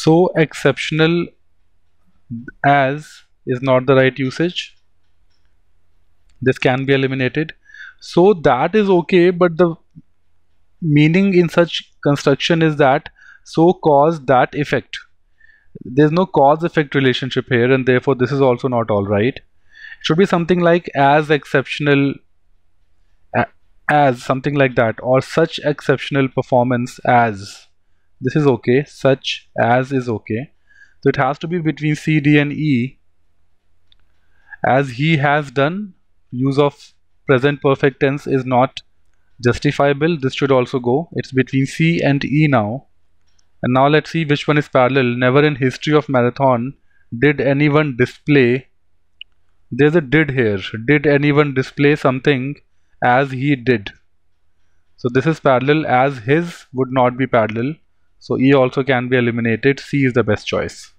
so exceptional as is not the right usage this can be eliminated. So that is okay but the meaning in such construction is that so cause that effect. There's no cause effect relationship here and therefore this is also not all right. It should be something like as exceptional as something like that or such exceptional performance as this is okay such as is okay. So it has to be between C D and E. As he has done use of present perfect tense is not justifiable. This should also go. It's between C and E now. And now let's see which one is parallel. Never in history of marathon did anyone display there's a did here. Did anyone display something as he did? So this is parallel as his would not be parallel so E also can be eliminated. C is the best choice